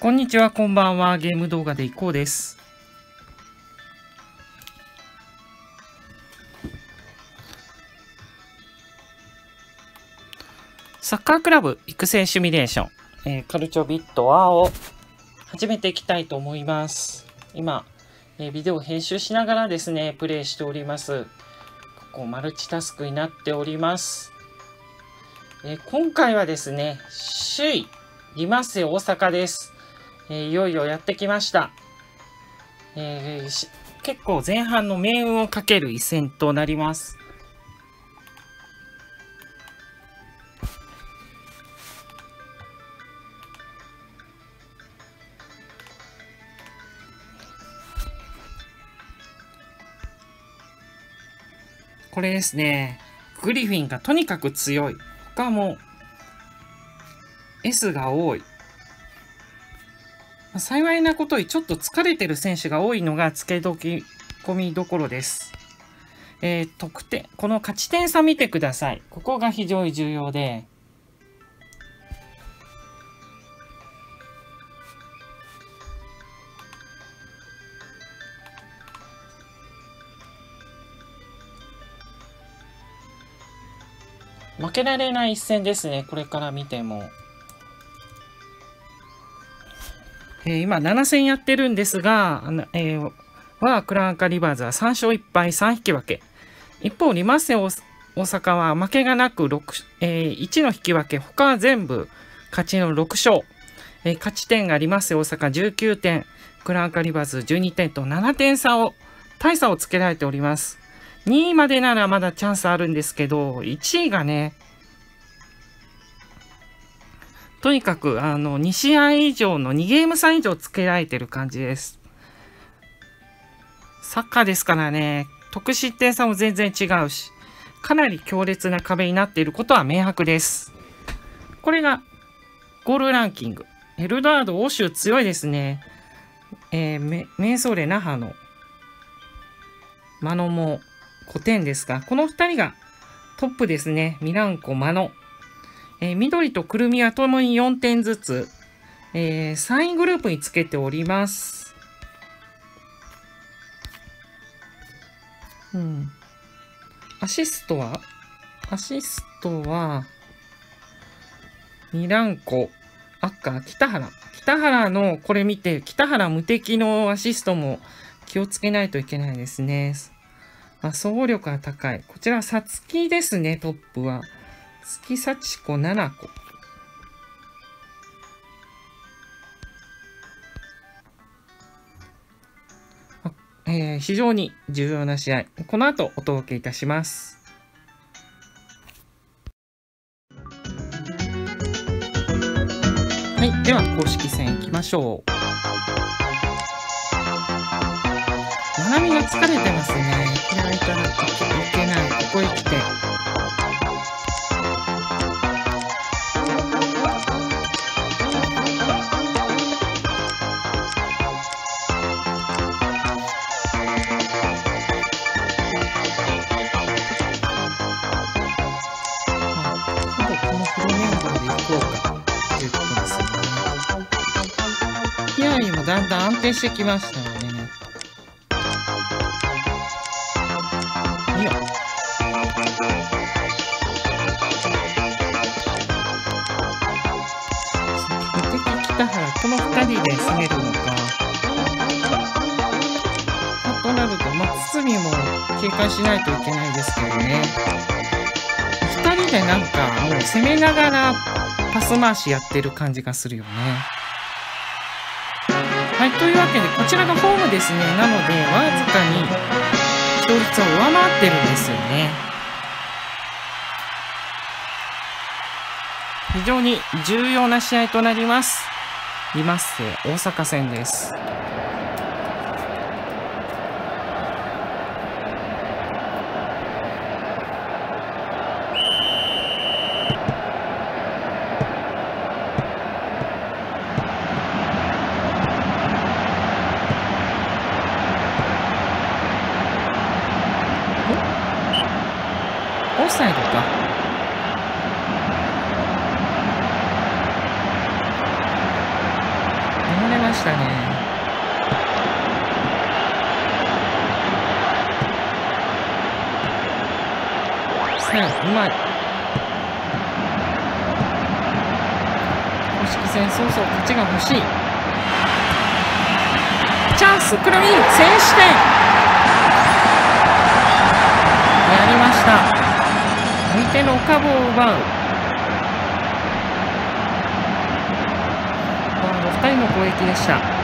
こんにちは、こんばんは。ゲーム動画でいこうです。サッカークラブ育成シミュレーション、えーカルチョビット R を始めていきたいと思います。今、えービデオ編集しながらですね、プレイしております。ここマルチタスクになっております。えー今回はですね、首位、リマッセ大阪です。えーいよいよやってきました。えー結構前半の命運をかける一戦となります。これですね。グリフィンがとにかく強い。他も S が多い。幸いなことにちょっと疲れてる選手が多いのが付けどき込みどころです。えー得点、この勝ち点差見てください。ここが非常に重要で。負けられない一戦ですね。これから見ても。え今7戦やってるんですが、あのえーはクランカリバーズは3勝1敗3引き分け。一方、リマッセ大大阪は負けがなく6、えー1の引き分け、他は全部勝ちの6勝。えー勝ち点がリマッセ大阪19点、クランカリバーズ12点と7点差を、大差をつけられております。2位までならまだチャンスあるんですけど、1位がね、とにかく、あの、2試合以上の、2ゲーム差以上つけられてる感じです。サッカーですからね、得失点差も全然違うし、かなり強烈な壁になっていることは明白です。これが、ゴールランキング。エルドアード、欧州強いですね。えー、メンソーレ、那覇の、マノも5点ですが、この2人がトップですね。ミランコ、マノ。えー緑とくるみはともに4点ずつ、えー3位グループにつけております。うん。アシストは？アシストは、ミランコ、赤、北原。北原の、これ見て、北原無敵のアシストも気をつけないといけないですね。まあ、総力が高い。こちら、さつきですね、トップは。月幸子7個。あえー非常に重要な試合。この後お届けいたします。はい。では、公式戦行きましょう。ななみが疲れてますね。これはいたらいけない。ここへ来て。だんだん安定してきましたよね。いいよ。無敵北原、この2人で攻めるのか。となると、まあ、堤も警戒しないといけないですけどね。2人でなんかもう攻めながらパス回しやってる感じがするよね。はい、というわけでこちらがホームですね。なのでわずかに勝率を上回ってるんですよね。非常に重要な試合となります。リマッセ大阪戦です。オフサイドか。したねさあうまい公式戦早々勝ちが欲しい。チャンスくるみ先取点。やりました。相手のカボを奪う。2人の攻撃でした。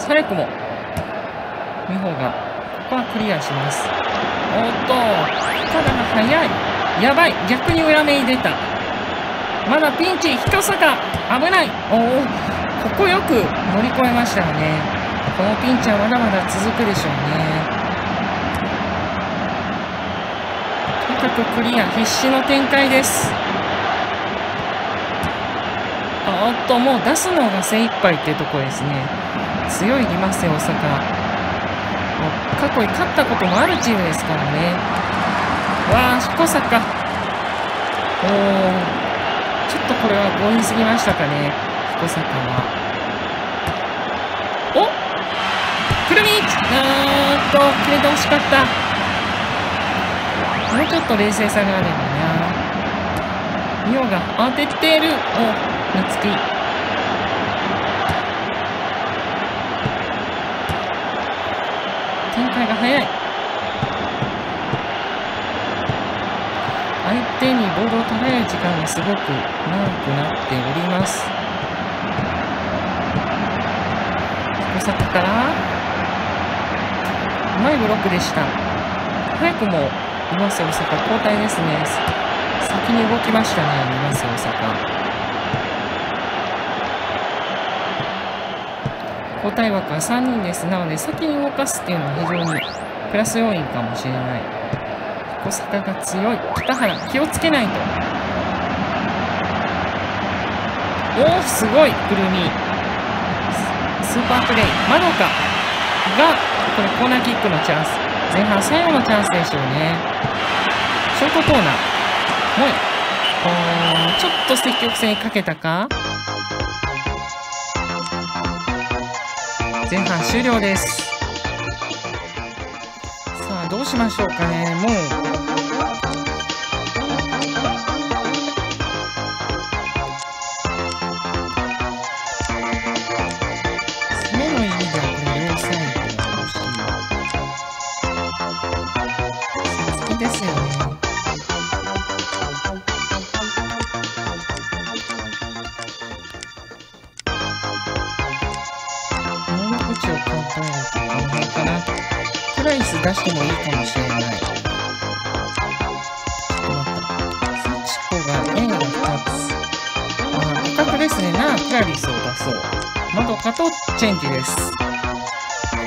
早くも。美穂がここはクリアします。おっとただが速い。やばい。逆に裏目に出た。まだピンチ人坂危ない。おおここよく乗り越えましたよね。このピンチはまだまだ続くでしょうね。とにかくクリア。必死の展開です。おっともう出すのが精一杯っていうところですね。強いリマス大阪過去に勝ったこともあるチームですからねわあ、彦坂。おお、ちょっとこれは強引すぎましたかね、彦坂は。おくるみあーっと、切れてほしかった。もうちょっと冷静さがあればな。ミオが当ててる。お、夏木。展開が早い。手にボールを捉える時間がすごく長くなっております。小坂からうまいブロックでした。早くも今瀬大阪交代ですね。先に動きましたね、今瀬大阪。交代枠は3人です。なので、先に動かすっていうのは非常にプラス要因かもしれない。小坂が強い。北原気をつけないと。おおすごい。くるみ。スーパープレイ。まどかがこれコーナーキックのチャンス。前半最後のチャンスでしょうね。ショートコーナー。もうちょっと積極性にかけたか？前半終了です。さあどうしましょうかね。もう。ですよね。出してもいいかもしれない。ちょっと待った。幸子が A が2つ。あ、比較ですね。なあ、クラリスを出そう。まどかとチェンジです。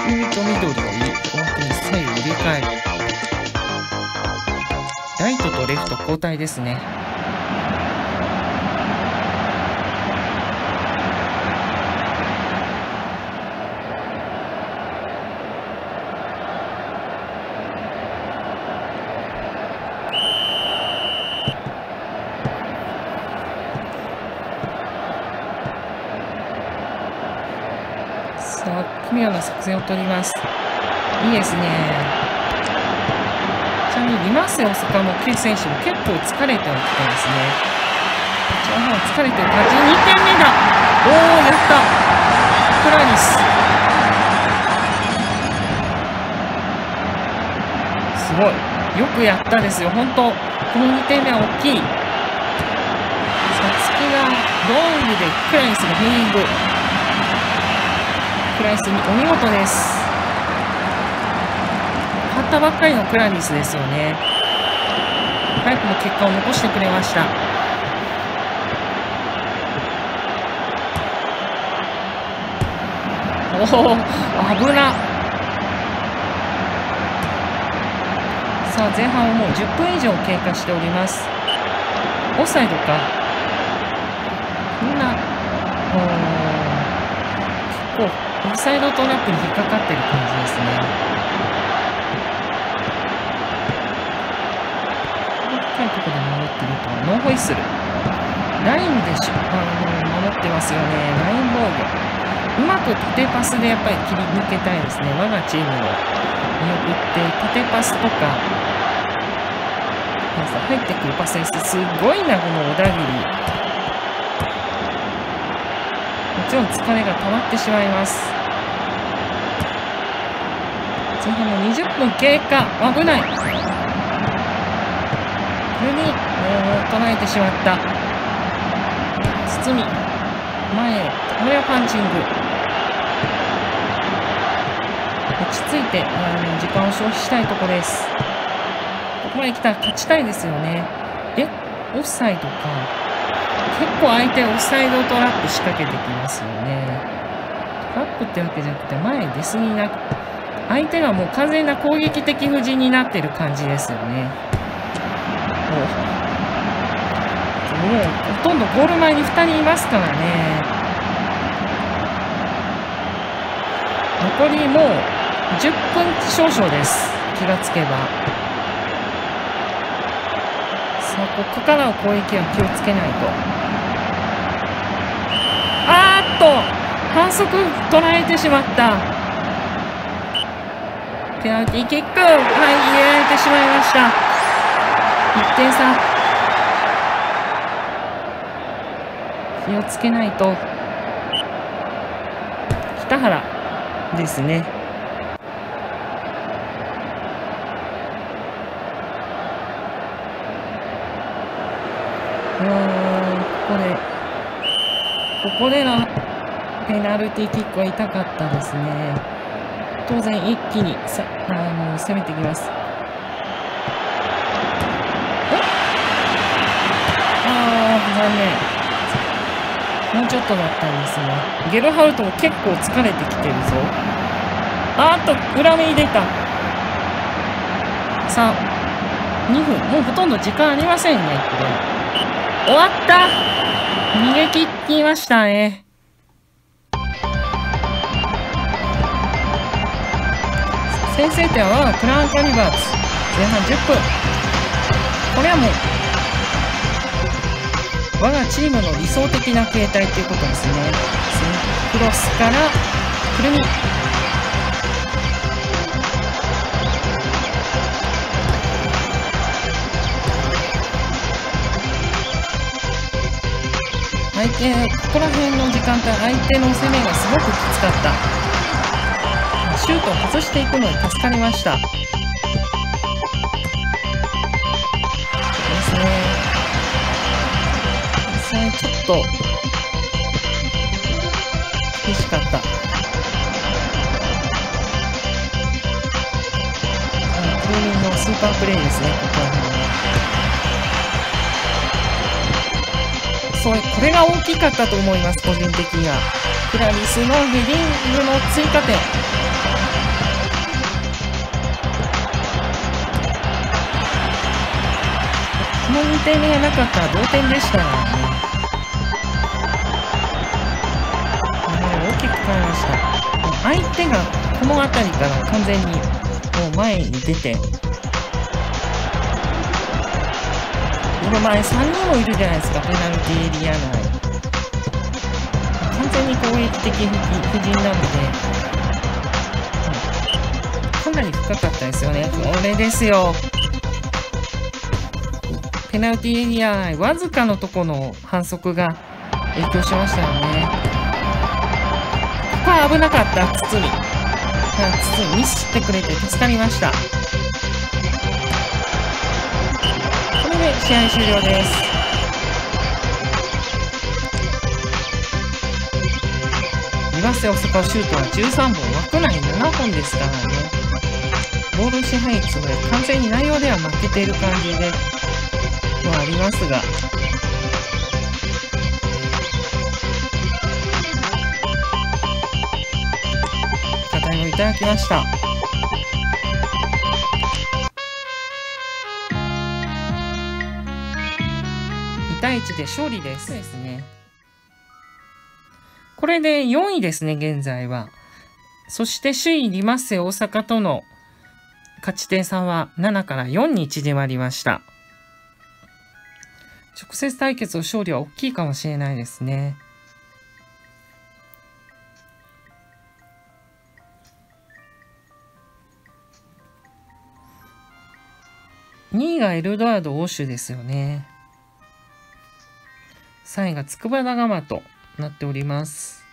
黄色と緑を入れ、本当に左右入れ替える。ライトとレフト交代ですね。作戦を取ります。いいですね。ちなみに、リマッセ大阪も、ケ選手も結構疲れてはきてですね。こちらの方疲れてる感じ。2点目だおー、やったクラリス。すごい。よくやったですよ。本当この2点目は大きい。さつきがロングでクラリスのヘディング。クラリスにお見事です。勝ったばっかりのクラリスですよね。早くも結果を残してくれました。おお危な。さあ前半はもう10分以上経過しております。オフサイドか。みんな、結構、オフサイドトラップに引っかかってる感じですね。深いところで守ってると、ノーホイッスル。ラインでしょあの守ってますよね。ライン防御。うまく縦パスでやっぱり切り抜けたいですね。我がチームの見送って縦パスとか入ってくるパスです。すごいな、この小田切。もちろん疲れが溜まってしまいます。前半の20分経過。危ない。急に、捉えてしまった。堤。前へ。これはパンチング。落ち着いて、あの時間を消費したいところです。こまで来たら勝ちたいですよね。え、オフサイドか。結構相手オフサイドトラップ仕掛けてきますよね。トラップってわけじゃなくて前に出過ぎなく、相手がもう完全な攻撃的布陣になってる感じですよね。もう、ほとんどゴール前に2人いますからね。残りもう10分少々です。気がつけば。さあここからの攻撃は気をつけないとあーっと反則取られてしまったペナルティーキックはい入れられてしまいました。1点差。気をつけないと。北原。ですね。ここでのペナルティーキックは痛かったですね。当然一気にさあの攻めてきます。ああ、残念。もうちょっとだったんですね。ゲルハルトも結構疲れてきてるぞ。あーっと、裏目に出た。さあ、2分。もうほとんど時間ありませんね、これ。終わった逃げ切りましたね。先制点はクランキャリバーズ。前半10分。これはもう、我がチームの理想的な形態ということですね。クロスから、くるみ。相手、ここら辺の時間帯、相手の攻めがすごくきつかった。シュートを外していくのに助かりました。ですね。実際ちょっと、厳しかった。クリーンのスーパープレイですね、ここは。そうこれが大きかったと思います個人的にはクラリスのヘディングの追加点この2点目がなかったら同点でしたからね大きく変えました相手がこの辺りから完全にもう前に出ての前3人もいるじゃないですか、ペナルティーエリア内。完全に攻撃的布陣なので、かなり深かったですよね。これですよ。ペナルティーエリア内、わずかのとこの反則が影響しましたよね。ここは危なかった、堤。堤、ミスしてくれて助かりました。で試合終了です。岩瀬大阪シュートは13本、枠内7本ですからね。ボール支配率も完全に内容では負けている感じではありますが、課題をいただきました。対1で勝利です。ですね。これで4位ですね、現在は。そして首位リマッセ大阪との勝ち点差は7から4に縮まりました。直接対決の勝利は大きいかもしれないですね。2位がエルドラド欧州ですよね。3位が筑波長間となっております。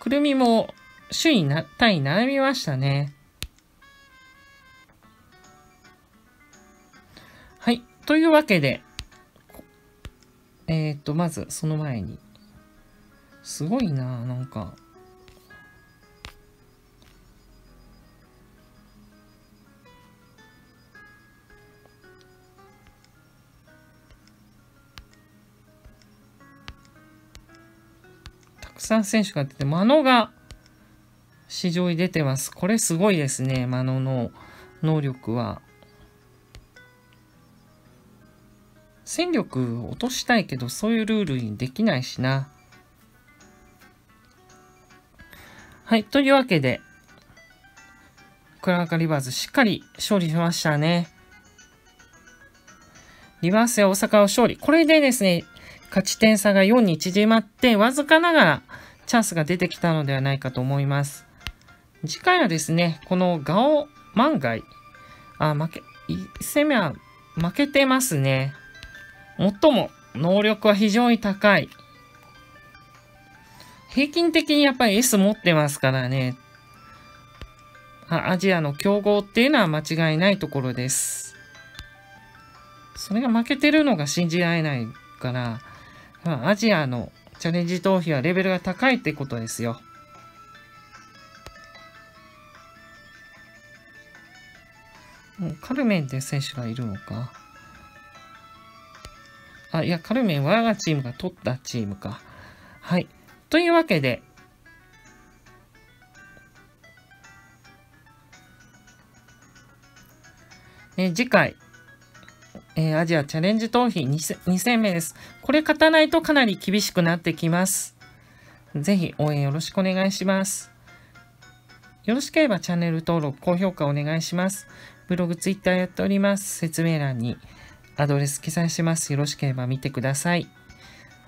くるみも首位なタイに並びましたね。はい。というわけで、えっ、ー、と、まずその前に、すごいななんか。たくさん選手が出て、マノが市場に出てます。これすごいですね、マノの能力は。戦力落としたいけど、そういうルールにできないしな。はい、というわけで、クラーカリバーズしっかり勝利しましたね。リバースや大阪を勝利。これでですね、勝ち点差が4に縮まって、わずかながらチャンスが出てきたのではないかと思います。次回はですね、このガオ万が一、あ、負け、1戦目は負けてますね。もっとも、能力は非常に高い。平均的にやっぱり S 持ってますからね。アジアの強豪っていうのは間違いないところです。それが負けてるのが信じられないから、アジアのチャレンジ逃避はレベルが高いってことですよ。もうカルメンって選手がいるのか。あ、いや、カルメン我がチームが取ったチームか。はい。というわけで、え次回、えー、アジアチャレンジ逃避 2, 2戦目です。これ勝たないとかなり厳しくなってきます。ぜひ応援よろしくお願いします。よろしければチャンネル登録、高評価お願いします。ブログ、ツイッターやっております。説明欄にアドレス記載します。よろしければ見てください。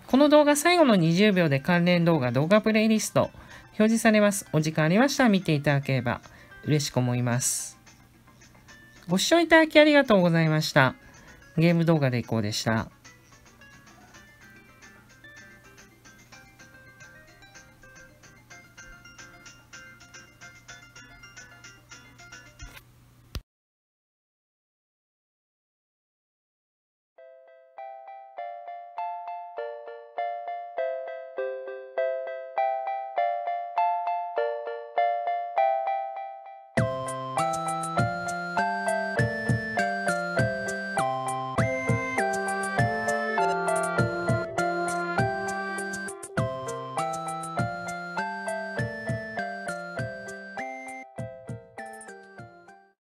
この動画最後の20秒で関連動画、動画プレイリスト表示されます。お時間ありましたら見ていただければ嬉しく思います。ご視聴いただきありがとうございました。ゲーム動画でいこうでした。